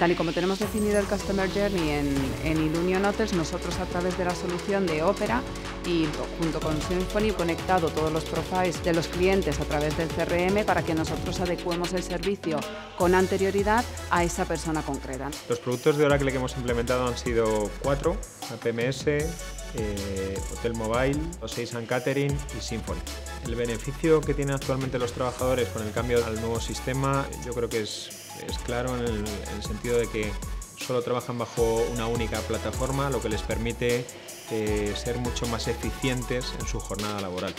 Tal y como tenemos definido el Customer Journey en, en Ilunion Hotels, nosotros a través de la solución de Opera y junto con Symphony conectado todos los profiles de los clientes a través del CRM para que nosotros adecuemos el servicio con anterioridad a esa persona concreta. Los productos de Oracle que hemos implementado han sido cuatro, PMS, eh, Hotel Mobile, Oseis and Catering y Symphony. El beneficio que tienen actualmente los trabajadores con el cambio al nuevo sistema yo creo que es, claro en el, en el sentido de que solo trabajan bajo una única plataforma, lo que les permite eh, ser mucho más eficientes en su jornada laboral.